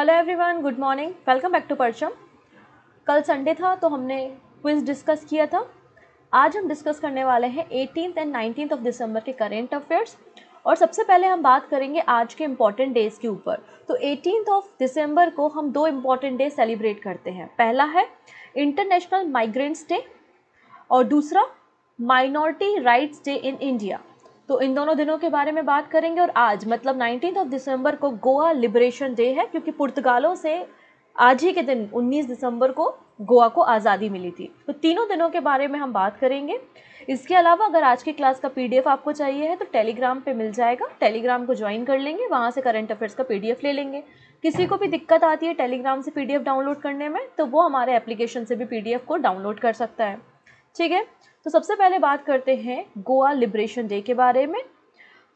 Hello everyone good morning welcome back to Parcham कल Sunday था तो हमने क्विज डिस्कस किया था। आज हम डिस्कस करने वाले हैं eighteen and nineteen of December के करेंट अफेयर्स और सबसे पहले हम बात करेंगे आज के इंपॉर्टेंट डेज़ के ऊपर। तो एटीन ऑफ़ दिसंबर को हम दो इंपॉर्टेंट डे सेलिब्रेट करते हैं। पहला है इंटरनेशनल माइग्रेंट्स डे और दूसरा minority rights day in India तो इन दोनों दिनों के बारे में बात करेंगे और आज मतलब नाइनटीन ऑफ़ दिसंबर को गोवा लिबरेशन डे है, क्योंकि पुर्तगालों से आज ही के दिन 19 दिसंबर को गोवा को आज़ादी मिली थी। तो तीनों दिनों के बारे में हम बात करेंगे। इसके अलावा अगर आज की क्लास का पीडीएफ आपको चाहिए है तो टेलीग्राम पे मिल जाएगा। टेलीग्राम को ज्वाइन कर लेंगे, वहाँ से करंट अफेयर्स का पीडीएफ ले लेंगे। किसी को भी दिक्कत आती है टेलीग्राम से पीडीएफ डाउनलोड करने में तो वो हमारे एप्लीकेशन से भी पीडीएफ को डाउनलोड कर सकता है। ठीक है? तो सबसे पहले बात करते हैं गोवा लिबरेशन डे के बारे में।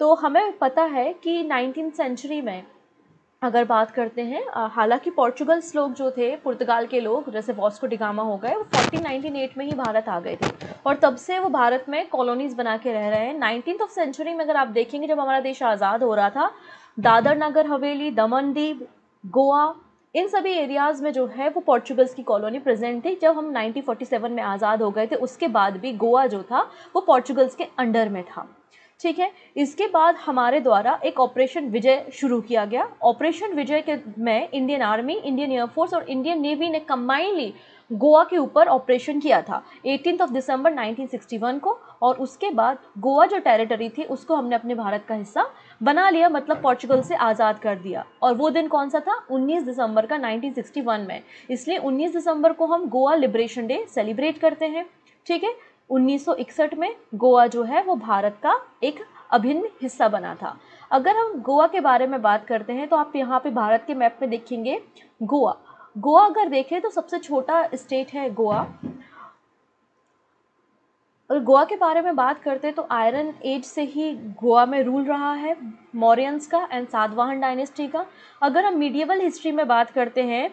तो हमें पता है कि नाइनटीन सेंचुरी में अगर बात करते हैं हालाँकि पोर्चुगल्स लोग जो थे, पुर्तगाल के लोग, जैसे वॉस्को डिगामा हो गए, वो 1498 में ही भारत आ गए थे। और तब से वो भारत में कॉलोनीज बना के रह रहे हैं। नाइनटीन ऑफ़ सेंचुरी में अगर आप देखेंगे, जब हमारा देश आज़ाद हो रहा था, दादर नगर, हवेली, दमन दीप गोवा इन सभी एरियाज़ में जो है, वो पोर्चुगल्स की कॉलोनी प्रेजेंट थी। जब हम 1947 में आज़ाद हो गए थे, उसके बाद भी गोवा जो था, वो पोर्चुगल्स के अंडर में था। ठीक है? इसके बाद हमारे द्वारा एक ऑपरेशन विजय शुरू किया गया। ऑपरेशन विजय के, में Indian army Indian air force और इंडियन नेवी ने कम्बाइनली गोवा के ऊपर ऑपरेशन किया था एटीन ऑफ़ दिसंबर 1961 को। और उसके बाद गोवा जो टेरिटरी थी, उसको हमने अपने भारत का हिस्सा बना लिया मतलब पोर्चुगल से आज़ाद कर दिया। और वो दिन कौन सा था? 19 दिसंबर का 1961 में। इसलिए 19 दिसंबर को हम गोवा लिबरेशन डे सेलिब्रेट करते हैं, ठीक है? 1961 में गोवा जो है, वो भारत का एक अभिन्न हिस्सा बना था। अगर हम गोवा के बारे में बात करते हैं तो आप यहाँ पे भारत के मैप में देखेंगे गोवा। गोवा अगर देखें तो सबसे छोटा स्टेट है गोवा। और गोवा के बारे में बात करते हैं तो आयरन एज से ही गोवा में रूल रहा है, मौर्यंस का एंड सातवाहन डायनेस्टी का। अगर हम मीडियवल हिस्ट्री में बात करते हैं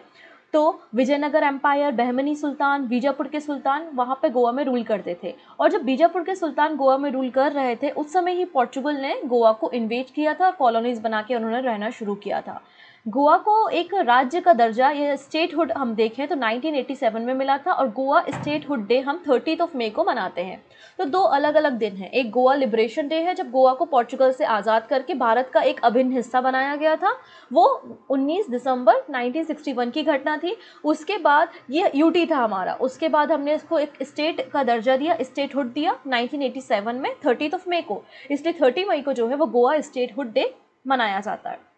तो विजयनगर एम्पायर बहमनी सुल्तान, बीजापुर के सुल्तान, वहाँ पे गोवा में रूल करते थे। और जब बीजापुर के सुल्तान गोवा में रूल कर रहे थे, उस समय ही पोर्चुगल ने गोवा को इन्वेट किया था और कॉलोनीज बना के उन्होंने रहना शुरू किया था। गोवा को एक राज्य का दर्जा, या स्टेटहुड हम देखें तो 1987 में मिला था और गोवा स्टेटहुड डे हम थर्टी ऑफ़ मे को मनाते हैं। तो दो अलग अलग दिन हैं। एक गोवा लिबरेशन डे है जब गोवा को पोर्चुगल से आज़ाद करके भारत का एक अभिन्न हिस्सा बनाया गया था। वो 19 दिसंबर 1961 की घटना थी। उसके बाद ये यूटी था हमारा। उसके बाद हमने इसको एक स्टेट का दर्जा दिया स्टेटहुड दिया 1987 में थर्टी ऑफ़ मे को। इसलिए थर्टी मई को जो है वो गोवा स्टेटहुड डे मनाया जाता है।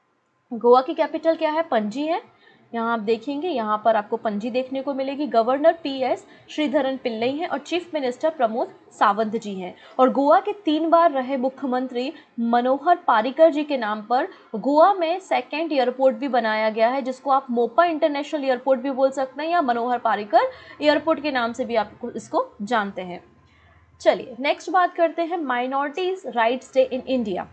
गोवा की कैपिटल क्या है? पणजी है। यहाँ आप देखेंगे, यहाँ पर आपको पणजी देखने को मिलेगी। Governor P S Sreedharan Pillai हैं और चीफ मिनिस्टर प्रमोद सावंत जी हैं। और गोवा के तीन बार रहे मुख्यमंत्री मनोहर पारिकर जी के नाम पर गोवा में सेकेंड एयरपोर्ट भी बनाया गया है, जिसको आप मोपा इंटरनेशनल एयरपोर्ट भी बोल सकते हैं या मनोहर पारिकर एयरपोर्ट के नाम से भी आप इसको जानते हैं। चलिए नेक्स्ट बात करते हैं। Minorities rights day in India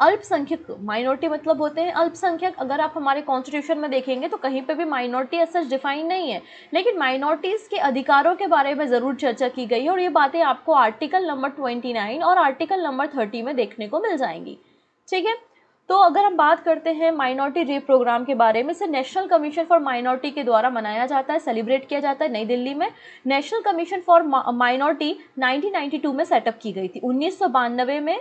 अल्पसंख्यक माइनॉरिटी मतलब होते हैं, अल्पसंख्यक अगर आप हमारे कॉन्स्टिट्यूशन में देखेंगे तो कहीं पे भी माइनॉरिटी ऐसा डिफाइन नहीं है, लेकिन माइनॉरिटीज़ के अधिकारों के बारे में ज़रूर चर्चा की गई है और ये बातें आपको आर्टिकल नंबर ट्वेंटी नाइन और आर्टिकल नंबर थर्टी में देखने को मिल जाएँगी। ठीक है? तो अगर हम बात करते हैं माइनॉरिटी डे प्रोग्राम के बारे में, इसे नेशनल कमीशन फॉर माइनॉरिटी के द्वारा मनाया जाता है सेलिब्रेट किया जाता है नई दिल्ली में। नेशनल कमीशन फॉर माइनॉरिटी 1992 में सेटअप की गई थी, उन्नीस सौ बानबे में।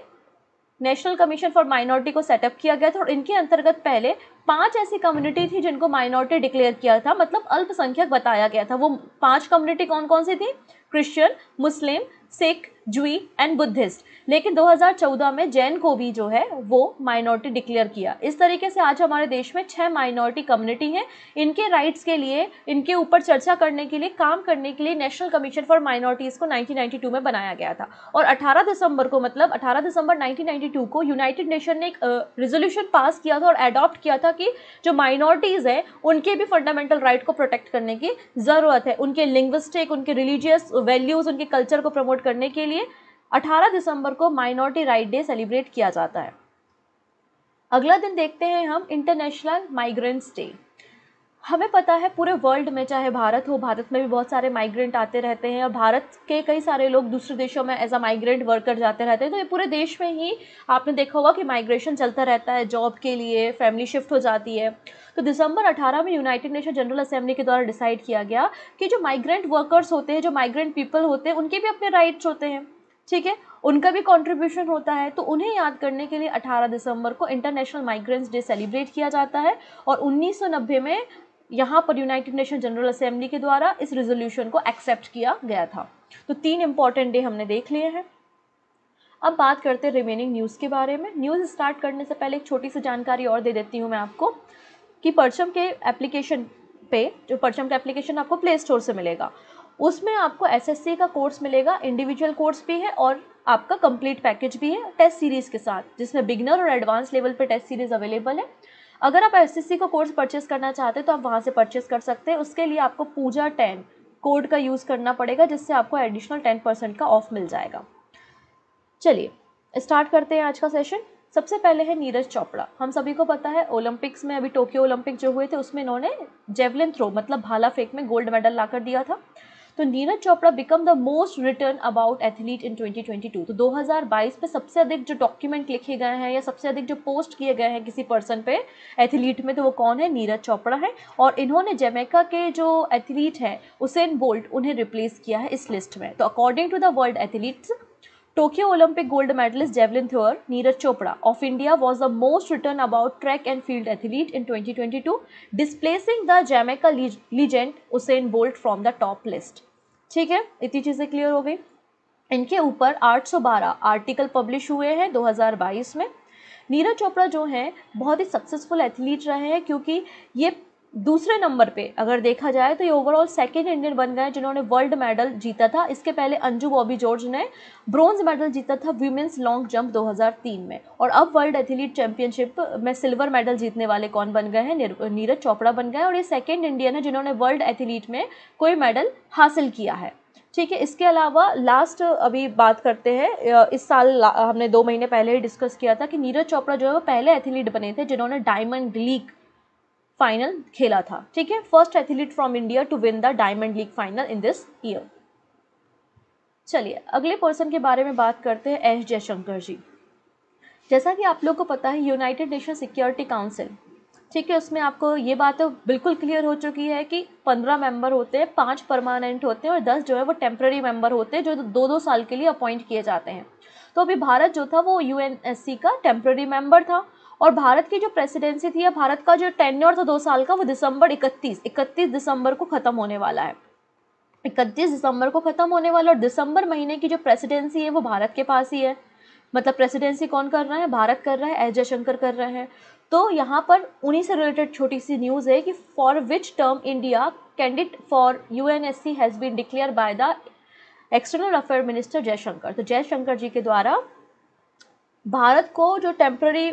नेशनल कमीशन फॉर माइनॉरिटी को सेटअप किया गया था और इनके अंतर्गत पहले पाँच ऐसी कम्युनिटी थी जिनको माइनॉरिटी डिक्लेयर किया था। मतलब अल्पसंख्यक बताया गया था। वो पाँच कम्युनिटी कौन कौन सी थी? Christian, Muslim, Sikh Jui and Buddhist. लेकिन 2014 में जैन को भी जो है, वो माइनॉरिटी डिक्लेयर किया। इस तरीके से आज हमारे देश में छह माइनॉरिटी कम्युनिटी हैं। इनके राइट्स के लिए, इनके ऊपर चर्चा करने के लिए, काम करने के लिए नेशनल कमीशन फॉर माइनॉरिटीज़ को 1992 में बनाया गया था। और 18 दिसंबर को मतलब 18 दिसंबर 1992 को यूनाइटेड नेशन ने एक रेजोल्यूशन पास किया था और अडॉप्ट किया था कि जो माइनॉरिटीज़ हैं, उनके भी फंडामेंटल राइट को प्रोटेक्ट करने की ज़रूरत है। उनके लिंग्विस्टिक उनके रिलीजियस वैल्यूज़ उनके कल्चर को प्रमोट करने के लिए 18 दिसंबर को माइनॉरिटी राइट डे सेलिब्रेट किया जाता है। अगला दिन देखते हैं हम इंटरनेशनल माइग्रेंट्स डे। हमें पता है पूरे वर्ल्ड में, चाहे भारत हो, भारत में भी बहुत सारे माइग्रेंट आते रहते हैं और भारत के कई सारे लोग दूसरे देशों में एज अ माइग्रेंट वर्कर जाते रहते हैं। तो ये पूरे देश में ही आपने देखा होगा कि माइग्रेशन चलता रहता है जॉब के लिए फैमिली शिफ्ट हो जाती है। तो दिसंबर 18 में यूनाइटेड नेशन जनरल असेंबली के द्वारा डिसाइड किया गया कि जो माइग्रेंट वर्कर्स होते हैं, जो माइग्रेंट पीपल होते हैं, उनके भी अपने राइट्स होते हैं। ठीक है? उनका भी कंट्रीब्यूशन होता है। तो उन्हें याद करने के लिए 18 दिसंबर को इंटरनेशनल माइग्रेंट्स डे सेलिब्रेट किया जाता है और 1990 में यहाँ पर यूनाइटेड नेशन जनरल असेंबली के द्वारा इस रेजोल्यूशन को एक्सेप्ट किया गया था। तो तीन इंपॉर्टेंट डे हमने देख लिए हैं। अब बात करते हैं रिमेनिंग न्यूज़ के बारे में। न्यूज़ स्टार्ट करने से पहले एक छोटी सी जानकारी और दे देती हूँ मैं आपको कि परचम के एप्लीकेशन पे, जो परचम का एप्लीकेशन आपको प्ले स्टोर से मिलेगा, उसमें आपको एसएससी का कोर्स मिलेगा इंडिविजुअल कोर्स भी है और आपका कंप्लीट पैकेज भी है टेस्ट सीरीज़ के साथ, जिसमें बिगनर और एडवांस लेवल पे टेस्ट सीरीज़ अवेलेबल है। अगर आप एसएससी का कोर्स परचेस करना चाहते हैं तो आप वहाँ से परचेस कर सकते हैं। उसके लिए आपको पूजा टेन कोड का यूज़ करना पड़ेगा, जिससे आपको एडिशनल टेन परसेंट का ऑफ़ मिल जाएगा। चलिए स्टार्ट करते हैं आज का सेशन सबसे पहले है नीरज चोपड़ा। हम सभी को पता है ओलंपिक्स में अभी टोक्यो ओलंपिक जो हुए थे, उसमें इन्होंने जेवलिन थ्रो मतलब भाला फेंक में गोल्ड मेडल ला दिया था। तो Neeraj Chopra become the most written about athlete in 2022 तो 2022 पे सबसे अधिक जो डॉक्यूमेंट लिखे गए हैं या सबसे अधिक जो पोस्ट किए गए हैं किसी पर्सन पे एथलीट में तो वो कौन है? नीरज चोपड़ा है। और इन्होंने जमैका के जो एथलीट है उसेन बोल्ट उन्हें रिप्लेस किया है इस लिस्ट में। तो according to the world athletics Tokyo Olympic gold medallist javelin thrower Neeraj Chopra of India was the most written about track and field athlete in 2022, displacing the Jamaica legend Usain Bolt from the top list ठीक है? इतनी चीज़ें clear हो गई? इनके ऊपर 812 article publish हुए हैं 2022 में। नीरज चोपड़ा जो हैं बहुत ही सक्सेसफुल एथलीट रहे हैं क्योंकि ये दूसरे नंबर पे अगर देखा जाए तो ये ओवरऑल सेकेंड इंडियन बन गए जिन्होंने वर्ल्ड मेडल जीता था। इसके पहले अंजू बॉबी जॉर्ज ने ब्रॉन्ज मेडल जीता था वीमेंस लॉन्ग जंप 2003 में। और अब वर्ल्ड एथलीट चैंपियनशिप में सिल्वर मेडल जीतने वाले कौन बन गए हैं? नीरज चोपड़ा बन गए और ये सेकेंड इंडियन है जिन्होंने वर्ल्ड एथलीट में कोई मेडल हासिल किया है। ठीक है, इसके अलावा लास्ट अभी बात करते हैं इस साल हमने दो महीने पहले ही डिस्कस किया था कि नीरज चोपड़ा जो है वो पहले एथलीट बने थे जिन्होंने डायमंड लीग फाइनल खेला था, ठीक है? First athlete from India to win the diamond league final in this year चलिए, अगले पर्सन के बारे में बात करते हैं एस जयशंकर जी। जैसा कि आप लोग को पता है यूनाइटेड नेशन सिक्योरिटी काउंसिल ठीक है? उसमें आपको ये बात तो बिल्कुल क्लियर हो चुकी है कि पंद्रह मेंबर होते हैं, पाँच परमानेंट होते हैं और दस जो है वो टेम्प्रेरी मेंबर होते हैं, जो दो दो साल के लिए अपॉइंट किए जाते हैं। तो अभी भारत जो था वो यूएनएससी का टेम्प्रेरी मेंबर था और भारत की जो प्रेसिडेंसी थी या भारत का जो टेन्योर था दो साल का, वो दिसंबर इकतीस इकतीस दिसंबर को ख़त्म होने वाला है। इकतीस दिसंबर को ख़त्म होने वाला और दिसंबर महीने की जो प्रेसिडेंसी है, वो भारत के पास ही है। मतलब प्रेसिडेंसी कौन कर रहा है? भारत कर रहा है, एस जयशंकर कर रहे हैं। तो यहाँ पर उन्हीं से रिलेटेड छोटी सी न्यूज़ है कि for which term India candidate for U N S C has been declared by the external affair minister Jaishankar तो जयशंकर जी के द्वारा भारत को जो टेम्प्ररी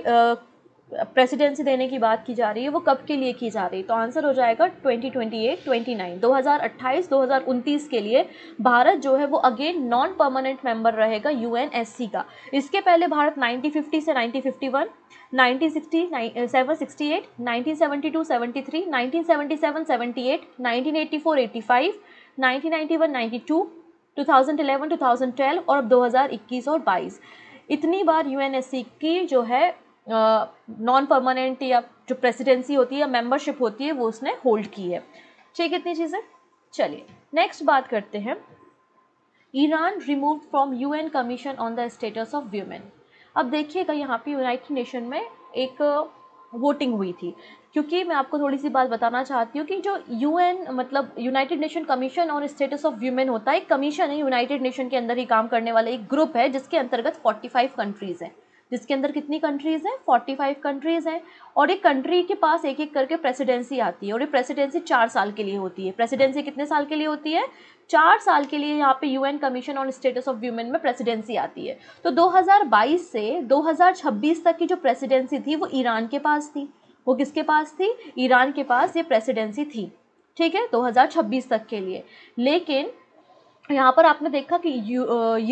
प्रेसिडेंसी देने की बात की जा रही है, वो कब के लिए की जा रही है? तो आंसर हो जाएगा 2028 29 2028 2029 के लिए भारत जो है वो अगेन नॉन परमानेंट मेंबर रहेगा यूएनएससी का। इसके पहले भारत 1950 से 1951 1960 768 1972 73 1977 78 1984 85 1991 92 2011 2012 और अब 2021 और 22 इतनी बार यूएनएससी की जो है नॉन परमानेंट या जो प्रेसिडेंसी होती है या मेंबरशिप होती है, वो उसने होल्ड की है। ठीक इतनी चीज़ें? चलिए नेक्स्ट बात करते हैं। Iran remove from UN commission on the status of women अब देखिएगा, यहाँ पे यूनाइटेड नेशन में एक वोटिंग हुई थी। क्योंकि मैं आपको थोड़ी सी बात बताना चाहती हूँ कि जो यूएन मतलब united nation commission on status of women होता है, एक कमीशन है यूनाइटेड नेशन के अंदर ही काम करने वाला एक ग्रुप है, जिसके अंतर्गत 45 कंट्रीज़ हैं। जिसके अंदर कितनी कंट्रीज़ हैं? फोर्टी फाइव कंट्रीज़ हैं। और एक कंट्री के पास एक एक करके प्रेसिडेंसी आती है और ये प्रेसिडेंसी चार साल के लिए होती है। प्रेसिडेंसी कितने साल के लिए होती है? चार साल के लिए यहाँ पे UN commission on status of women में प्रेसिडेंसी आती है। तो 2022 से 2026 तक की जो प्रेसिडेंसी थी, वो ईरान के पास थी। वो किसके पास थी? ईरान के पास ये प्रेसिडेंसी थी। ठीक है? 2026 तक के लिए। लेकिन यहाँ पर आपने देखा कि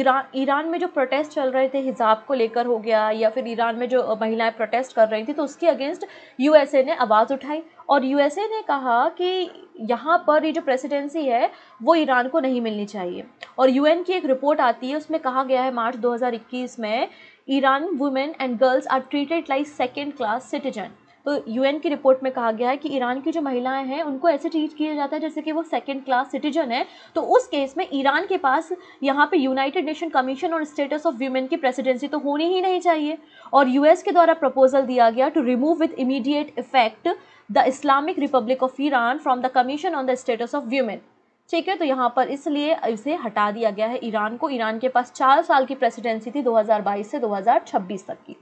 ईरान ईरान में जो प्रोटेस्ट चल रहे थे, हिजाब को लेकर हो गया या फिर ईरान में जो महिलाएँ प्रोटेस्ट कर रही थी तो उसके अगेंस्ट यूएसए ने आवाज़ उठाई। और यूएसए ने कहा कि यहाँ पर ये जो प्रेसिडेंसी है, वो ईरान को नहीं मिलनी चाहिए। और यूएन की एक रिपोर्ट आती है, उसमें कहा गया है मार्च 2021 में, Iran women and girls are treated like second class citizen तो यूएन की रिपोर्ट में कहा गया है कि ईरान की जो महिलाएँ हैं, उनको ऐसे ट्रीट किया जाता है जैसे कि वो सेकंड क्लास सिटीजन है। तो उस केस में ईरान के पास यहाँ पे united nation commission on status of women की प्रेसिडेंसी तो होनी ही नहीं चाहिए। और यूएस के द्वारा प्रपोजल दिया गया to remove with immediate effect the Islamic republic of Iran from the commission on the status of women ठीक है तो यहाँ पर इसलिए इसे हटा दिया गया है। ईरान को, ईरान के पास चार साल की प्रेसिडेंसी थी 2022 से 2026 तक की।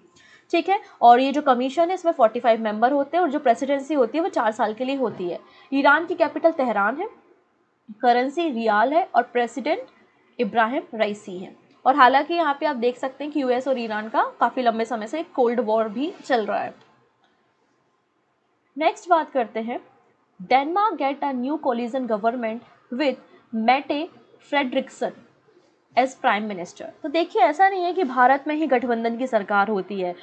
ठीक है? और ये जो कमीशन है, इसमें 45 मेंबर होते हैं और जो प्रेसिडेंसी होती है, वो चार साल के लिए होती है। ईरान की कैपिटल तेहरान है करेंसी रियाल है और प्रेसिडेंट इब्राहिम रईसी है। और हालाँकि यहाँ पे आप देख सकते हैं कि यूएस और ईरान का काफ़ी लंबे समय से कोल्ड वॉर भी चल रहा है। नेक्स्ट बात करते हैं। Denmark get a new coalition government with Mette Frederiksen as prime minister तो देखिए, ऐसा नहीं है कि भारत में ही गठबंधन की सरकार होती है।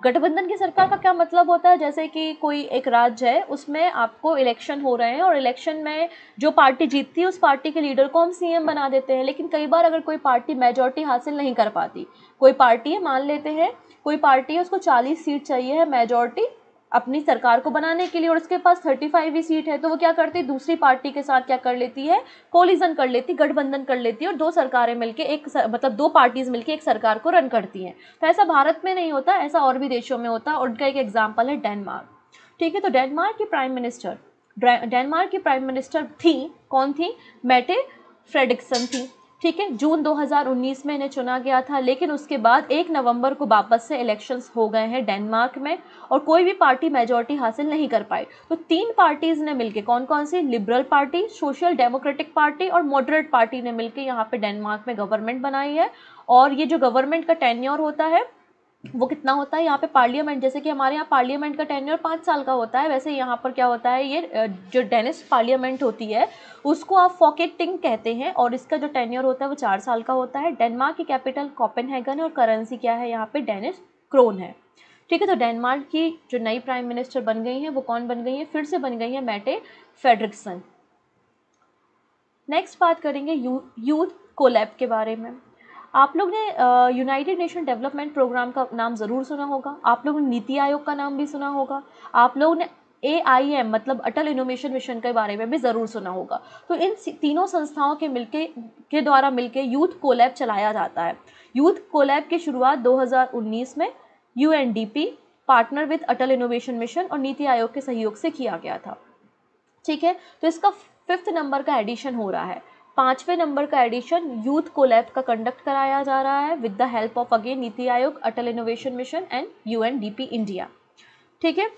गठबंधन की सरकार का क्या मतलब होता है? जैसे कि कोई एक राज्य है, उसमें आपको इलेक्शन हो रहे हैं और इलेक्शन में जो पार्टी जीतती है उस पार्टी के लीडर को हम सीएम बना देते हैं। लेकिन कई बार अगर कोई पार्टी मेजोरिटी हासिल नहीं कर पाती, कोई पार्टी है, मान लेते हैं, कोई पार्टी है, उसको चालीस सीट चाहिए है मेजोरिटी अपनी सरकार को बनाने के लिए और उसके पास थर्टी फाइव ही सीट है तो वो क्या करती? है दूसरी पार्टी के साथ क्या कर लेती है? कोलिजन कर लेती, गठबंधन कर लेती है और दो सरकारें मिलकर एक मतलब दो पार्टीज़ मिलकर एक सरकार को रन करती हैं। तो ऐसा भारत में नहीं होता, ऐसा और भी देशों में होता और उनका एक एग्ज़ाम्पल है डेनमार्क ठीक है तो डेनमार्क की प्राइम मिनिस्टर डेनमार्क की प्राइम मिनिस्टर थी, कौन थी? मैटे फ्रेडिक्सन थी। ठीक है, जून 2019 में इन्हें चुना गया था, लेकिन उसके बाद एक नवंबर को वापस से इलेक्शंस हो गए हैं डेनमार्क में और कोई भी पार्टी मेजोरिटी हासिल नहीं कर पाई। तो तीन पार्टीज़ ने मिलकर कौन कौन सी? Liberal party social democratic party और मॉडरेट पार्टी ने मिलकर यहाँ पे डेनमार्क में गवर्नमेंट बनाई है। और ये जो गवर्नमेंट का टेन्योर होता है वो कितना होता है यहाँ पे पार्लियामेंट, जैसे कि हमारे यहाँ पार्लियामेंट का टेन्योर पाँच साल का होता है, वैसे यहाँ पर क्या होता है, ये जो डेनिस पार्लियामेंट होती है, उसको आप फॉकेटिंग कहते हैं और इसका जो टेन्योर होता है वो चार साल का होता है। डेनमार्क की कैपिटल कॉपेनहेगन है और करेंसी क्या है, यहाँ पे डेनिस क्रोन है। ठीक है तो डेनमार्क की जो नई प्राइम मिनिस्टर बन गई हैं, वो कौन बन गई हैं? फिर से बन गई हैं मैटे फेडरिक्सन नेक्स्ट बात करेंगे यू यूथ कोलैब के बारे में। आप लोग ने यूनाइटेड नेशन डेवलपमेंट प्रोग्राम का नाम ज़रूर सुना होगा। आप लोगों ने नीति आयोग का नाम भी सुना होगा। आप लोगों ने ए आई एम मतलब अटल इनोवेशन मिशन के बारे में भी ज़रूर सुना होगा। तो इन तीनों संस्थाओं के मिलके, के द्वारा मिलके यूथ कोलैब चलाया जाता है। यूथ कोलैब की शुरुआत 2019 में UNDP partner with Atal innovation mission और नीति आयोग के सहयोग से किया गया था। ठीक है? तो इसका फिफ्थ नंबर का एडिशन हो रहा है। पाँचवें नंबर का एडिशन यूथ कोलैब का कंडक्ट कराया जा रहा है with the help of again NITI Aayog, Atal innovation mission and UNDP India ठीक है?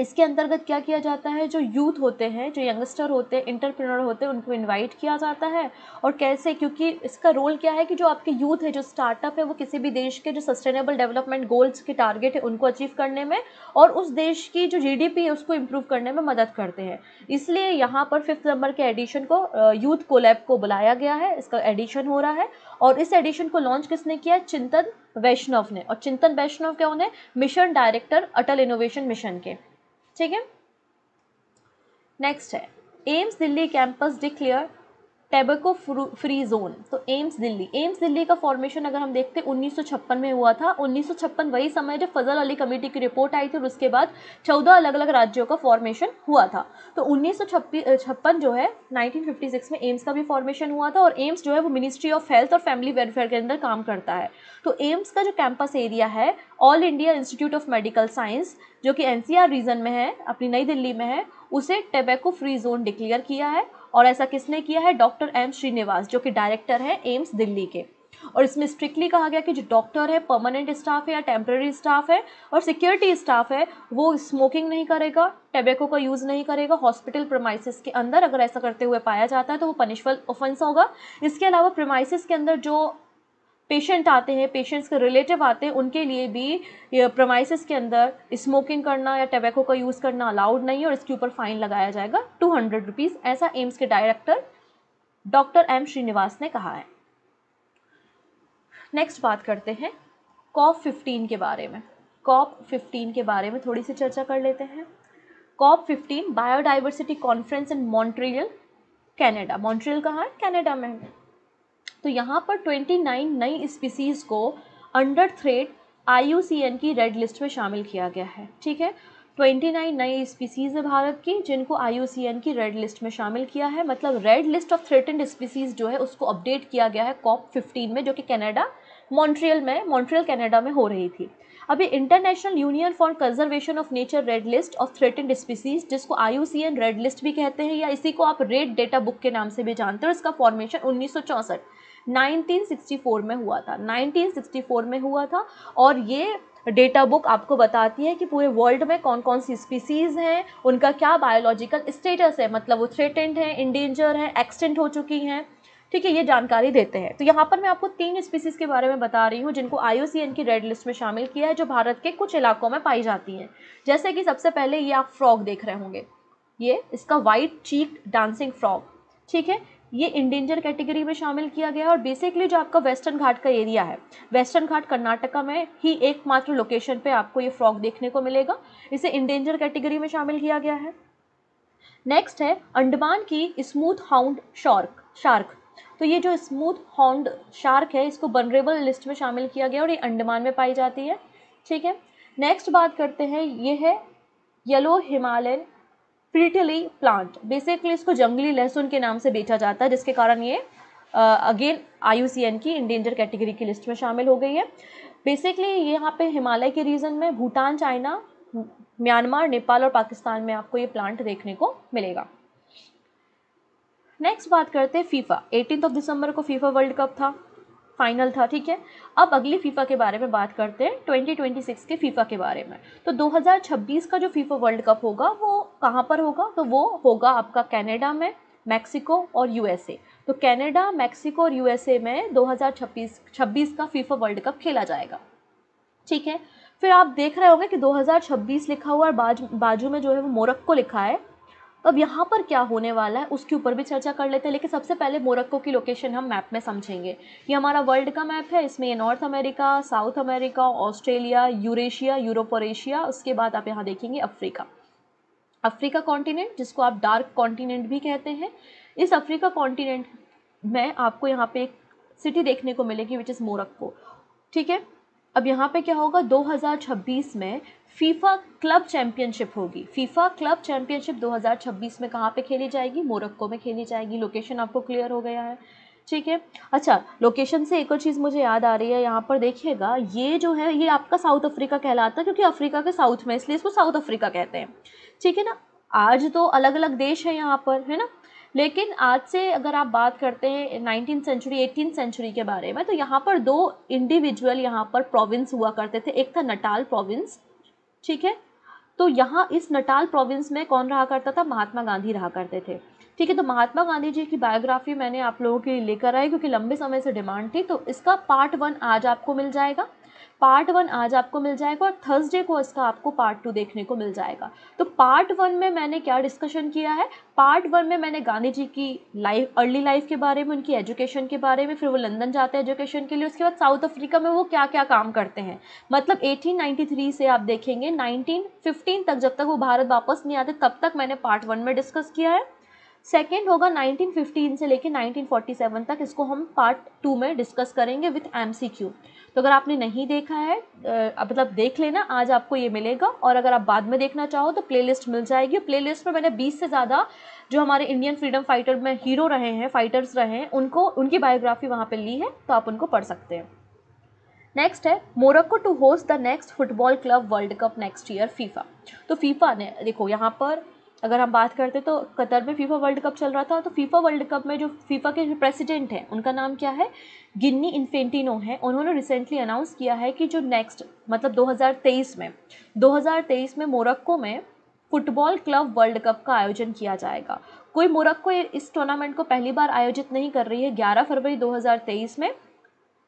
इसके अंतर्गत क्या किया जाता है? जो यूथ होते हैं, जो यंगस्टर होते हैं इंटरप्रेन्योर होते हैं, उनको इनवाइट किया जाता है। और कैसे? क्योंकि इसका रोल क्या है कि जो आपके यूथ है, जो स्टार्टअप है, वो किसी भी देश के जो सस्टेनेबल डेवलपमेंट गोल्स के टारगेट है, उनको अचीव करने में और उस देश की जो जीडीपी है, उसको इम्प्रूव करने में मदद करते हैं। इसलिए यहाँ पर फिफ्थ नंबर के एडिशन को यूथ कोलैब को बुलाया गया है। इसका एडिशन हो रहा है। और इस एडिशन को लॉन्च किसने किया? चिंतन वैष्णव ने। और चिंतन वैष्णव क्या? उन्हें mission director Atal innovation mission के। ठीक है? नेक्स्ट है. AIIMS Delhi campus declare tobacco free zone तो एम्स दिल्ली एम्स दिल्ली का फॉर्मेशन अगर हम देखते उन्नीस में हुआ था। उन्नीस सौ छप्पन वही समय जब फजल अली कमेटी की रिपोर्ट आई थी और उसके बाद चौदह अलग अलग राज्यों का फॉर्मेशन हुआ था। तो उन्नीस जो है 1956 में एम्स का भी फॉर्मेशन हुआ था और एम्स जो है, वो मिनिस्ट्री ऑफ़ हेल्थ और फैमिली वेलफेयर के अंदर काम करता है। तो एम्स का जो कैंपस एरिया है all India institute of medical science जो कि एनसीआर रीजन में है, अपनी नई दिल्ली में है, उसे टेबैको फ्री जोन डिक्लेयर किया है। और ऐसा किसने किया है? डॉक्टर एम श्रीनिवास, जो कि डायरेक्टर हैं एम्स दिल्ली के। और इसमें स्ट्रिक्टली कहा गया कि जो डॉक्टर है, परमानेंट स्टाफ है या टेम्प्रेरी स्टाफ है और सिक्योरिटी स्टाफ है, वो स्मोकिंग नहीं करेगा, टेबेको का यूज़ नहीं करेगा, हॉस्पिटल प्रमाइसिस के अंदर अगर ऐसा करते हुए पाया जाता है तो वो पनिशबल ऑफेंस होगा। इसके अलावा प्रमाइसिस के अंदर जो पेशेंट आते हैं, पेशेंट्स के रिलेटिव आते हैं, उनके लिए भी प्रमाइसिस के अंदर स्मोकिंग करना या टबैको का यूज़ करना अलाउड नहीं है और इसके ऊपर फाइन लगाया जाएगा। टू हंड्रेड रुपीज़ ऐसा एम्स के डायरेक्टर डॉक्टर एम श्रीनिवास ने कहा है। नेक्स्ट बात करते हैं कॉप फिफ्टीन के बारे में। कॉप फिफ्टीन के बारे में थोड़ी सी चर्चा कर लेते हैं। COP fifteen biodiversity conference in Montreal Canada Montreal कहाँ है? कैनेडा में तो यहाँ पर 29 नई स्पीसीज़ को अंडर थ्रेड आई की रेड लिस्ट में शामिल किया गया है, ठीक है? 29 नई स्पीसीज़ है भारत की, जिनको IUCN की रेड लिस्ट में शामिल किया है। मतलब red list of threatened species जो है, उसको अपडेट किया गया है कॉप फिफ्टीन में, जो कि कनाडा मॉन्ट्रियल में मॉन्ट्रियल कनाडा में हो रही थी। अभी international union for conservation of nature red list of threatened species जिसको IUCN रेड लिस्ट भी कहते हैं, या इसी को आप रेड डेटा बुक के नाम से भी जानते हो इसका फॉर्मेशन उन्नीस सौ चौंसठ। 1964 में हुआ था। 1964 में हुआ था और ये डेटा बुक आपको बताती है कि पूरे वर्ल्ड में कौन कौन सी स्पीसीज़ हैं, उनका क्या बायोलॉजिकल स्टेटस है मतलब वो थ्रेटेंड है, इंडेंजर है एक्सटेंट हो चुकी हैं। ठीक है, ये जानकारी देते हैं। तो यहाँ पर मैं आपको तीन स्पीसीज़ के बारे में बता रही हूँ, जिनको आईओसीएन की रेड लिस्ट में शामिल किया है, जो भारत के कुछ इलाकों में पाई जाती हैं। जैसे कि सबसे पहले ये आप फ्रॉग देख रहे होंगे। ये इसका वाइट चीक डांसिंग फ्रॉग ठीक है ये इंडेंजर कैटेगरी में शामिल किया गया और बेसिकली जो आपका वेस्टर्न घाट का एरिया है वेस्टर्न घाट कर्नाटका में ही एकमात्र लोकेशन पे आपको ये फ्रॉग देखने को मिलेगा। इसे इंडेंजर कैटेगरी में शामिल किया गया है। नेक्स्ट है, अंडमान की स्मूथ हाउंड शार्क शार्क तो ये जो स्मूथ हाउंड शार्क है, इसको बनरेबल लिस्ट में शामिल किया गया और ये अंडमान में पाई जाती है। ठीक है? नेक्स्ट बात करते हैं, ये है yellow Himalayan prettily plant basically इसको जंगली लहसुन के नाम से बेचा जाता है, जिसके कारण ये अगेन IUCN की इंडेंजर कैटेगरी की लिस्ट में शामिल हो गई है। बेसिकली यहाँ पे हिमालय के रीजन में भूटान, चाइना, म्यांमार, नेपाल और पाकिस्तान में आपको ये प्लांट देखने को मिलेगा। नेक्स्ट बात करते हैं फीफा। एटीन ऑफ़ दिसंबर को फीफा वर्ल्ड कप था। फाइनल था, ठीक है? अब अगली फीफा के बारे में बात करते हैं 2026 के फीफा के बारे में। तो 2026 का जो फीफा वर्ल्ड कप होगा, वो कहाँ पर होगा? तो वो होगा आपका कनाडा में, मैक्सिको और यूएसए। तो कनाडा, मैक्सिको और यूएसए में 2026 26 का फीफा वर्ल्ड कप खेला जाएगा। ठीक है? फिर आप देख रहे होंगे कि 2026 लिखा हुआ और बाजू बाजू में जो है वो मोरक्को लिखा है। अब यहाँ पर क्या होने वाला है, उसके ऊपर भी चर्चा कर लेते हैं, लेकिन सबसे पहले मोरक्को की लोकेशन हम मैप में समझेंगे। ये हमारा वर्ल्ड का मैप है, इसमें ये North America South America Australia Eurasia Europe और एशिया उसके बाद आप यहाँ देखेंगे अफ्रीका अफ्रीका कॉन्टिनेंट जिसको आप डार्क कॉन्टिनेंट भी कहते हैं, इस अफ्रीका कॉन्टिनेंट में आपको यहाँ पे एक सिटी देखने को मिलेगी विच इज़ मोरक्को ठीक है? अब यहाँ पे क्या होगा? 2026 में फीफा क्लब चैंपियनशिप होगी। फीफा क्लब चैंपियनशिप 2026 में कहाँ पे खेली जाएगी? मोरक्को में खेली जाएगी। लोकेशन आपको क्लियर हो गया है। ठीक है? अच्छा लोकेशन से एक और चीज़ मुझे याद आ रही है। यहाँ पर देखिएगा, ये जो है, ये आपका साउथ अफ्रीका कहलाता है, क्योंकि अफ्रीका के साउथ में, इसलिए इसको साउथ अफ्रीका कहते हैं। ठीक है ना? आज तो अलग अलग देश है यहाँ पर, है ना? लेकिन आज से अगर आप बात करते हैं, नाइनटीन सेंचुरी, एटीन सेंचुरी के बारे में तो यहाँ पर दो इंडिविजुअल यहाँ पर प्रोविंस हुआ करते थे। एक था नटाल प्रोविंस ठीक है? तो यहाँ इस नटाल प्रोविंस में कौन रहा करता था? महात्मा गांधी रहा करते थे। ठीक है तो महात्मा गांधी जी की बायोग्राफी मैंने आप लोगों के लिए लेकर आई, क्योंकि लंबे समय से डिमांड थी तो इसका पार्ट वन आज आपको मिल जाएगा। पार्ट वन आज आपको मिल जाएगा और थर्सडे को इसका आपको पार्ट टू देखने को मिल जाएगा। तो पार्ट वन में मैंने क्या डिस्कशन किया है? पार्ट वन में मैंने गांधी जी की लाइफ, अर्ली लाइफ के बारे में, उनकी एजुकेशन के बारे में, फिर वो लंदन जाते हैं एजुकेशन के लिए, उसके बाद साउथ अफ्रीका में वो क्या क्या काम करते हैं? मतलब 1893 से आप देखेंगे 1915 तक जब तक वो भारत वापस नहीं आते, तब तक मैंने पार्ट वन में डिस्कस किया है। सेकेंड होगा 1915 से लेकर 1947 तक इसको हम पार्ट टू में डिस्कस करेंगे विथ एमसीक्यू तो अगर आपने नहीं देखा है मतलब देख लेना, आज आपको ये मिलेगा। और अगर आप बाद में देखना चाहो तो प्लेलिस्ट मिल जाएगी। प्लेलिस्ट में मैंने 20 से ज़्यादा जो हमारे इंडियन फ्रीडम फाइटर में हीरो रहे हैं फाइटर्स रहे हैं, उनको, उनकी बायोग्राफी वहाँ पर ली है तो आप उनको पढ़ सकते हैं। नेक्स्ट है Morocco to host the next football club world cup next year FIFA तो फीफा ने, देखो, यहाँ पर अगर हम बात करते तो कतर में फीफा वर्ल्ड कप चल रहा था तो फीफा वर्ल्ड कप में जो फीफा के प्रेसिडेंट हैं, उनका नाम क्या है? गिन्नी इन्फेंटिनो है। उन्होंने रिसेंटली अनाउंस किया है कि जो नेक्स्ट मतलब 2023 में 2023 में मोरक्को में फुटबॉल क्लब वर्ल्ड कप का आयोजन किया जाएगा। कोई मोरक्को इस टूर्नामेंट को पहली बार आयोजित नहीं कर रही है। 11 फरवरी 2023 में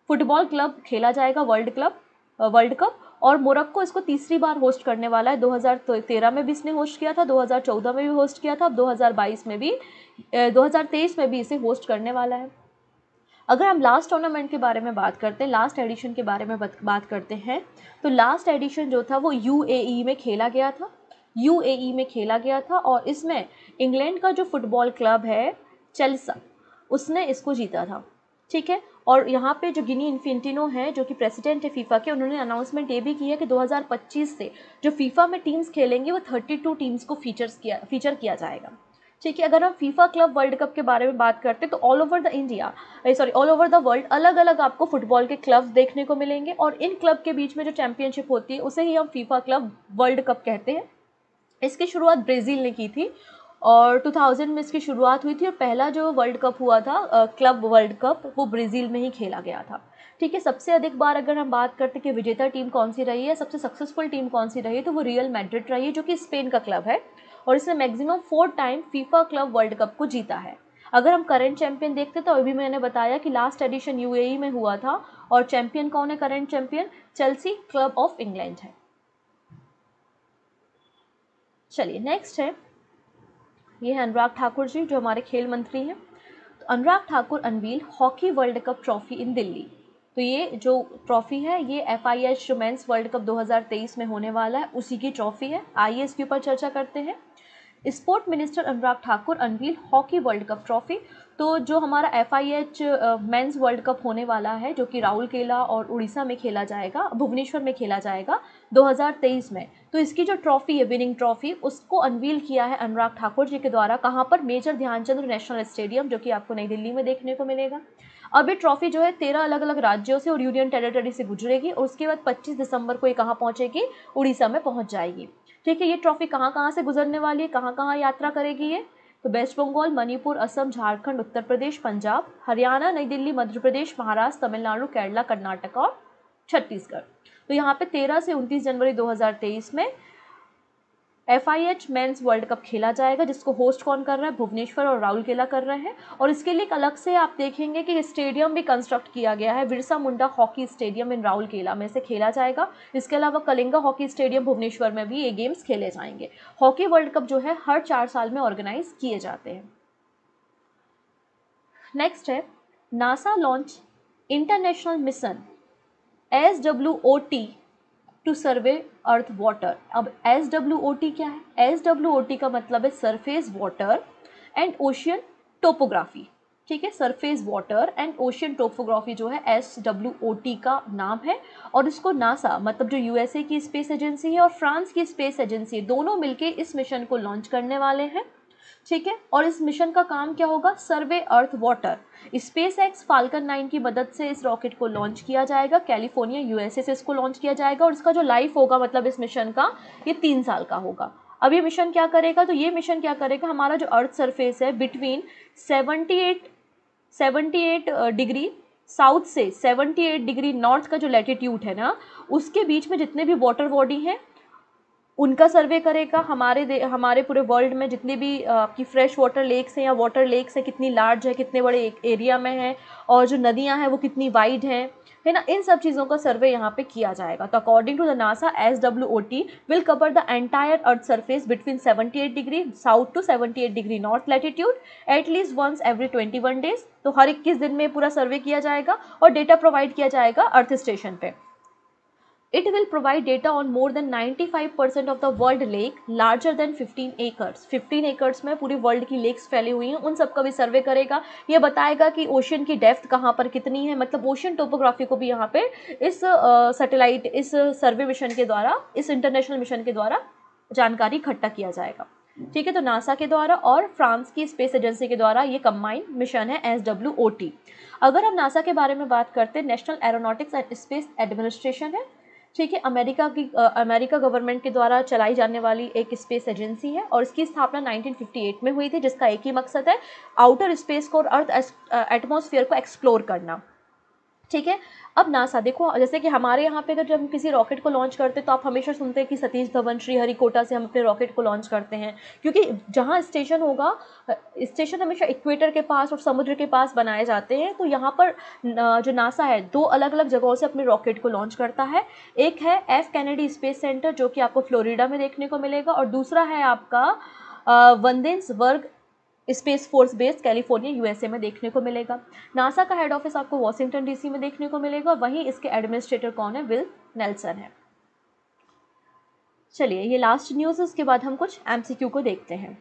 फुटबॉल क्लब खेला जाएगा, वर्ल्ड क्लब वर्ल्ड कप। और मोरक्को इसको तीसरी बार होस्ट करने वाला है। 2013 में भी इसने होस्ट किया था 2014 में भी होस्ट किया था, अब 2022 में भी 2023 में भी इसे होस्ट करने वाला है। अगर हम लास्ट टूर्नामेंट के बारे में बात करते हैं लास्ट एडिशन के बारे में बात करते हैं तो लास्ट एडिशन जो था वो यूएई में खेला गया था। यूएई में खेला गया था और इसमें इंग्लैंड का जो फुटबॉल क्लब है चेल्सा उसने इसको जीता था। ठीक है? और यहाँ पे जो गिनी इन्फेंटिनो है, जो कि प्रेसिडेंट है फीफा के, उन्होंने अनाउंसमेंट ये भी की है कि 2025 से जो फीफा में टीम्स खेलेंगे, वो 32 टीम्स को फीचर्स किया फीचर किया जाएगा। ठीक है, अगर हम फीफा क्लब वर्ल्ड कप के बारे में बात करते हैं तो all over the India sorry all over the world अलग अलग आपको फुटबॉल के क्लब्स देखने को मिलेंगे और इन क्लब के बीच में जो चैंपियनशिप होती है, उसे ही हम फीफा क्लब वर्ल्ड कप कहते हैं। इसकी शुरुआत ब्राज़ील ने की थी और 2000 में इसकी शुरुआत हुई थी और पहला जो वर्ल्ड कप हुआ था क्लब वर्ल्ड कप वो ब्राज़ील में ही खेला गया था। ठीक है, सबसे अधिक बार अगर हम बात करते कि विजेता टीम कौन सी रही है, सबसे सक्सेसफुल टीम कौन सी रही है तो वो रियल मैड्रिड रही है, जो कि स्पेन का क्लब है। और इसने maximum four time FIFA club world cup को जीता है। अगर हम करंट चैंपियन देखते तो अभी मैंने बताया कि लास्ट एडिशन यूएई में हुआ था और चैंपियन कौन है current champion Chelsea club of England है। चलिए नेक्स्ट है। ये है अनुराग ठाकुर जी, जो हमारे खेल मंत्री हैं। तो Anurag Thakur unveil, hockey world cup trophy in Delhi. तो ये जो ट्रॉफ़ी है, ये एफ़ आई एच जो मेंस वर्ल्ड कप 2023 में होने वाला है। उसी की ट्रॉफ़ी है। आइए इसके ऊपर चर्चा करते हैं। Sport minister Anurag Thakur unveil, hockey world cup trophy. तो जो हमारा F I H men's world cup होने वाला है, जो कि राहुल केला और उड़ीसा में खेला जाएगा, भुवनेश्वर में खेला जाएगा 2023 में। तो इसकी जो ट्रॉफ़ी है विनिंग ट्रॉफ़ी उसको अनवील किया है अनुराग ठाकुर जी के द्वारा कहाँ पर? मेजर ध्यानचंद्र नेशनल स्टेडियम, जो कि आपको नई दिल्ली में देखने को मिलेगा। अब ये ट्रॉफी जो है, तेरह अलग अलग राज्यों से और यूनियन टेरिटरी से गुजरेगी और उसके बाद पच्चीस दिसंबर को ये कहाँ पहुँचेगी? उड़ीसा में पहुँच जाएगी। ठीक है, ये ट्रॉफी कहाँ कहाँ से गुजरने वाली है? कहाँ कहाँ यात्रा करेगी ये? तो वेस्ट बंगाल, मणिपुर, असम, झारखंड, उत्तर प्रदेश, पंजाब, हरियाणा, नई दिल्ली, मध्य प्रदेश, महाराष्ट्र, तमिलनाडु, केरला, कर्नाटक और छत्तीसगढ़। तो यहाँ पे 13 से 29 जनवरी 2023 में F I H men's world cup खेला जाएगा, जिसको होस्ट कौन कर रहा है? भुवनेश्वर और राहुल केला कर रहे हैं। और इसके लिए एक अलग से आप देखेंगे कि स्टेडियम भी कंस्ट्रक्ट किया गया है। Birsa Munda hockey stadium in Rourkela में से खेला जाएगा। इसके अलावा कलिंगा हॉकी स्टेडियम भुवनेश्वर में भी ये गेम्स खेले जाएँगे। हॉकी वर्ल्ड कप जो है, हर चार साल में ऑर्गेनाइज किए जाते हैं। नेक्स्ट है NASA launch international mission S W O T to survey earth water अब एस डब्ल्यू ओ टी क्या है? एस डब्ल्यू ओ टी का मतलब है surface water and ocean topography ठीक है? Surface water and ocean topography जो है एस डब्ल्यू ओ टी का नाम है और इसको नासा मतलब जो यूएसए की स्पेस एजेंसी है और फ्रांस की स्पेस एजेंसी दोनों मिलके इस मिशन को लॉन्च करने वाले हैं। ठीक है? और इस मिशन का काम क्या होगा? Survey earth water space X Falcon nine की मदद से इस रॉकेट को लॉन्च किया जाएगा। कैलिफ़ोर्निया यूएसए से इसको लॉन्च किया जाएगा। और इसका जो लाइफ होगा मतलब इस मिशन का, ये तीन साल का होगा। अब ये मिशन क्या करेगा? तो ये मिशन क्या करेगा? हमारा जो अर्थ सरफेस है between seventy eight seventy eight degree south से सेवेंटी एट डिग्री नॉर्थ का जो लेटीट्यूड है ना, उसके बीच में जितने भी वाटर बॉडी हैं उनका सर्वे करेगा, हमारे हमारे पूरे वर्ल्ड में जितनी भी आपकी फ्रेश वाटर लेक्स हैं या वाटर लेक्स हैं, कितनी लार्ज है, कितने बड़े एरिया में है और जो नदियाँ हैं, वो कितनी वाइड हैं, है ना? इन सब चीज़ों का सर्वे यहाँ पे किया जाएगा। तो according to the NASA S W O T will cover the entire earth surface between 78 degree south to 78 degree north latitude at least once every 21 days तो हर इक्कीस दिन में पूरा सर्वे किया जाएगा और डेटा प्रोवाइड किया जाएगा अर्थ स्टेशन पे। It will provide data on more than 95% of the world lake, larger than 15 acres. 15 acres में पूरी वर्ल्ड की लेक्स फैली हुई हैं, उन सब का भी सर्वे करेगा। ये बताएगा कि ओशन की डेप्थ कहाँ पर कितनी है? मतलब ओशन टोपोग्राफी को भी यहाँ पे इस सैटेलाइट इस सर्वे मिशन के द्वारा, इस इंटरनेशनल मिशन के द्वारा जानकारी इकट्ठा किया जाएगा। ठीक है तो नासा के द्वारा और फ्रांस की स्पेस एजेंसी के द्वारा ये कंबाइंड मिशन है एस डब्ल्यू ओ टी अगर हम नासा के बारे में बात करते हैं national aeronautics and space administration है ठीक है अमेरिका की आ, अमेरिका गवर्नमेंट के द्वारा चलाई जाने वाली एक स्पेस एजेंसी है और इसकी स्थापना 1958 में हुई थी जिसका एक ही मकसद है आउटर स्पेस को और अर्थ एटमोसफियर को एक्सप्लोर करना। ठीक है? अब नासा देखो, जैसे कि हमारे यहाँ पे अगर जब हम किसी रॉकेट को लॉन्च करते हैं तो आप हमेशा सुनते हैं कि सतीश धवन श्री हरिकोटा से हम अपने रॉकेट को लॉन्च करते हैं। क्योंकि जहाँ स्टेशन होगा स्टेशन हमेशा इक्वेटर के पास और समुद्र के पास बनाए जाते हैं। तो यहाँ पर जो नासा है, दो अलग अलग जगहों से अपने रॉकेट को लॉन्च करता है। एक है एफ़ कैनेडी स्पेस सेंटर जो कि आपको फ्लोरिडा में देखने को मिलेगा, और दूसरा है आपका Vandenberg space force base California, USA में देखने को मिलेगा। नासा का हेड ऑफ़िस आपको वॉशिंगटन डीसी में देखने को मिलेगा। वहीं इसके एडमिनिस्ट्रेटर कौन है? विल नेल्सन है। चलिए, ये लास्ट न्यूज़ है, उसके बाद हम कुछ एमसीक्यू को देखते हैं।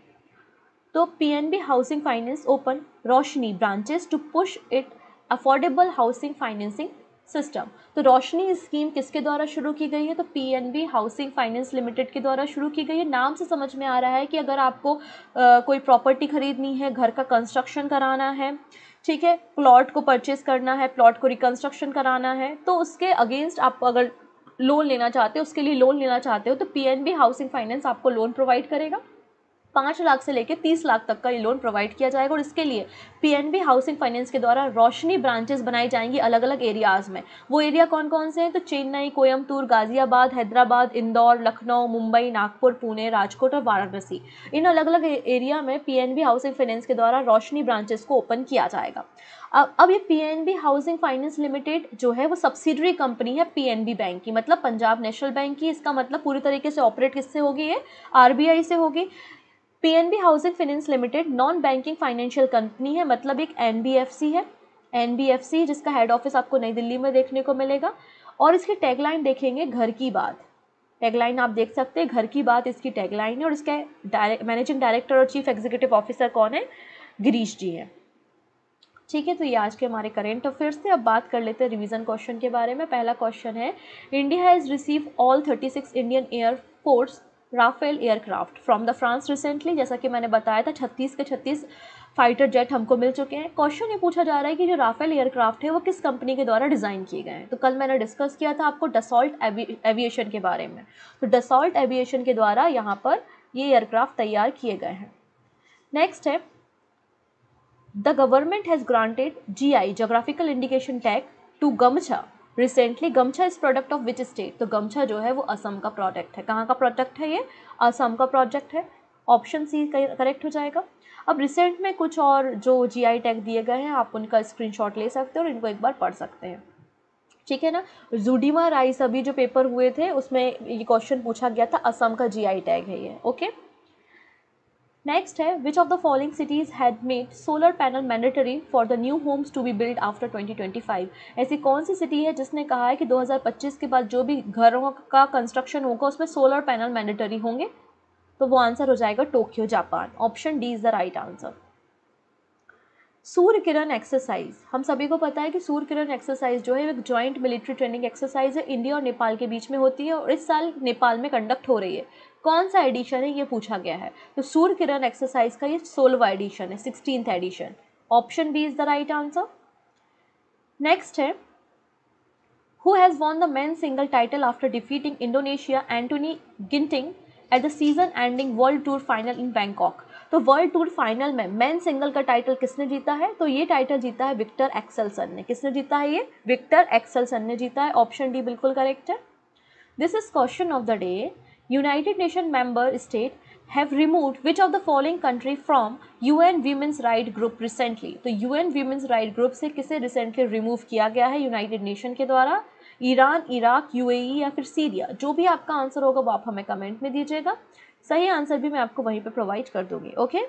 तो PNB housing finance open Roshni branches to push it affordable housing financing system तो रोशनी स्कीम किसके द्वारा शुरू की गई है? तो पीएनबी हाउसिंग फाइनेंस लिमिटेड के द्वारा शुरू की गई है। नाम से समझ में आ रहा है कि अगर आपको आ, कोई प्रॉपर्टी खरीदनी है घर का कंस्ट्रक्शन कराना है ठीक है प्लॉट को परचेज करना है प्लॉट को रिकन्स्ट्रक्शन कराना है तो उसके अगेंस्ट आप अगर लोन लेना चाहते हो उसके लिए लोन लेना चाहते हो तो पीएनबी हाउसिंग फाइनेंस आपको लोन प्रोवाइड करेगा। पाँच लाख से लेकर तीस लाख तक का ये लोन प्रोवाइड किया जाएगा और इसके लिए पीएनबी हाउसिंग फाइनेंस के द्वारा रोशनी ब्रांचेस बनाई जाएँगी अलग अलग एरियाज़ में। वो एरिया कौन कौन से हैं? तो चेन्नई कोयम्बतूर गाजियाबाद हैदराबाद इंदौर लखनऊ मुंबई नागपुर पुणे राजकोट और वाराणसी इन अलग अलग एरिया में पीएनबी हाउसिंग फाइनेंस के द्वारा रोशनी ब्रांचेस को ओपन किया जाएगा। अब अब ये पीएनबी हाउसिंग फाइनेंस लिमिटेड जो है वो सब्सिडरी कंपनी है पीएनबी बैंक की। मतलब पंजाब नेशनल बैंक की इसका मतलब पूरी तरीके से ऑपरेट किससे होगी ये? आरबीआई से होगी। PNB housing finance limited non banking financial company है मतलब एक एनबीएफसी है। एनबीएफसी जिसका हेड ऑफ़िस आपको नई दिल्ली में देखने को मिलेगा। और इसकी टैगलाइन देखेंगे, घर की बात। टैगलाइन आप देख सकते हैं, घर की बात इसकी टैगलाइन है। और इसके डायरेक्ट मैनेजिंग डायरेक्टर और चीफ एग्जीक्यूटिव ऑफिसर कौन है? गिरीश जी हैं। ठीक है तो ये आज के हमारे करेंट अफेयर्स थे। अब बात कर लेते हैं रिवीजन क्वेश्चन के बारे में। पहला क्वेश्चन है India has receive all thirty six Indian air air force Rafale aircraft from the France recently जैसा कि मैंने बताया था, छत्तीस के छत्तीस फाइटर जेट हमको मिल चुके हैं। क्वेश्चन ये पूछा जा रहा है कि जो राफेल एयरक्राफ्ट है, वो किस कंपनी के द्वारा डिज़ाइन किए गए हैं? तो कल मैंने डिस्कस किया था आपको डसॉल्ट एविएशन के बारे में। तो डसॉल्ट एविएशन के द्वारा यहाँ पर ये एयरक्राफ्ट तैयार किए गए हैं। नेक्स्ट है the government has granted G I geographical indication tag to gamchha recently gamchha इस प्रोडक्ट ऑफ़ विच स्टेट तो गमछा जो है, वो असम का प्रोडक्ट है। कहाँ का प्रोडक्ट है ये? असम का प्रोजेक्ट है। ऑप्शन सी करेक्ट हो जाएगा। अब रिसेंट में कुछ और जो जी आई टैग दिए गए हैं, आप उनका स्क्रीनशॉट ले सकते हो और इनको एक बार पढ़ सकते हैं। ठीक है ना? जुडीमा राइस अभी जो पेपर हुए थे, उसमें ये क्वेश्चन पूछा गया था असम का जी आई टैग है ये। ओके नेक्स्ट है which of the following cities had made solar panel mandatory for the new homes to be build after 2025 ऐसी कौन सी सिटी है जिसने कहा है कि 2025 के बाद जो भी घरों का कंस्ट्रक्शन होगा, उसमें सोलर पैनल मैंडेटरी होंगे? तो वो आंसर हो जाएगा Tokyo Japan option D is the right answer Surya Kiran exercise हम सभी को पता है कि सूर्य किरण एक्सरसाइज जो है, एक जॉइंट मिलिट्री ट्रेनिंग एक्सरसाइज है इंडिया और नेपाल के बीच में होती है और इस साल नेपाल में कंडक्ट हो रही है। कौन सा एडिशन है, ये पूछा गया है। तो सूर्य किरण एक्सरसाइज का ये सोलवा एडिशन है sixteen edition option B is the right answer next है who has won the man single title after defeating Indonesia Anthony Ginting at the season ending world tour final in Bangkok तो world tour final में man single का title किसने जीता है? तो ये title जीता है विक्टर एक्सलसन ने। किसने जीता है ये? विक्टर एक्सलसन ने जीता है। ऑप्शन डी बिल्कुल करेक्ट है। This is question of the day United Nations member state have which of the following country from U N women's right group recently तो U N women's right group से किसे recently remove किया गया है United nation के द्वारा? Iran Iraq UAE या फिर सीरिया जो भी आपका आंसर होगा वो आप हमें कमेंट में दीजिएगा। सही आंसर भी मैं आपको वहीं पर प्रोवाइड कर दूँगी ओके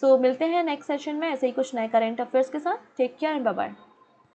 सो so, मिलते हैं नेक्स्ट सेशन में ऐसे ही कुछ नए करेंट अफेयर्स के साथ। Take care and bye bye